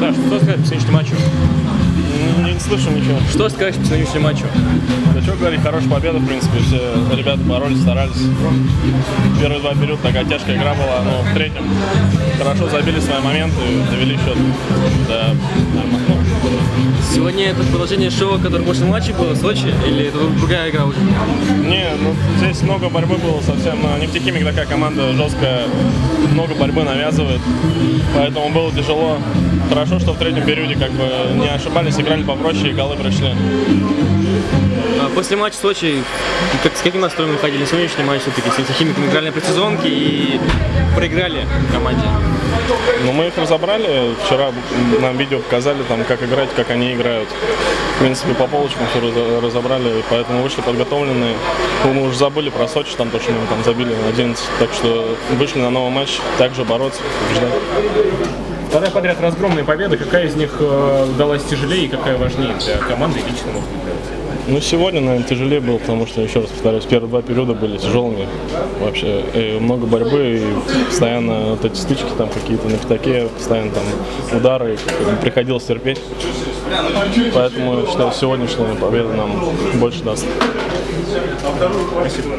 Да, что сказать по сегодняшнему матчу? Не, не слышу ничего. Что сказать по сегодняшнему матчу? Да что говорить, хорошая победа, в принципе. Все ребята боролись, старались. Первые два периода такая тяжкая игра была, но в третьем хорошо забили свои моменты, довели счет до ну, Сегодня это продолжение шоу, которое после матча было в Сочи, или это другая игра уже? Не, ну здесь много борьбы было совсем. Нефтехимик такая команда жесткая, много борьбы навязывает, поэтому было тяжело. Хорошо, что в третьем периоде как бы не ошибались, играли попроще и голы пришли. А после матча в Сочи, как, с каким настроем выходили на сегодняшний матч все-таки? С нефтехимиками играли на предсезонке и проиграли команде. Ну, мы их разобрали. Вчера нам видео показали, там, как играть, как они играют. В принципе, по полочкам все разобрали, поэтому вышли подготовленные. Ну, мы уже забыли про Сочи, там то, что мы там забили 11. Так что вышли на новый матч, также бороться, побеждать. Вторая подряд разгромные победы. Какая из них э, удалась тяжелее и какая важнее для команды и лично, может быть, для? Ну, сегодня, наверное, тяжелее было, потому что, еще раз повторюсь, первые два периода были тяжелыми. Вообще, и много борьбы, и постоянно вот эти стычки там какие-то на пятаке, постоянно там удары, приходилось терпеть. Поэтому, я считаю, сегодняшняя победа нам больше даст. Спасибо.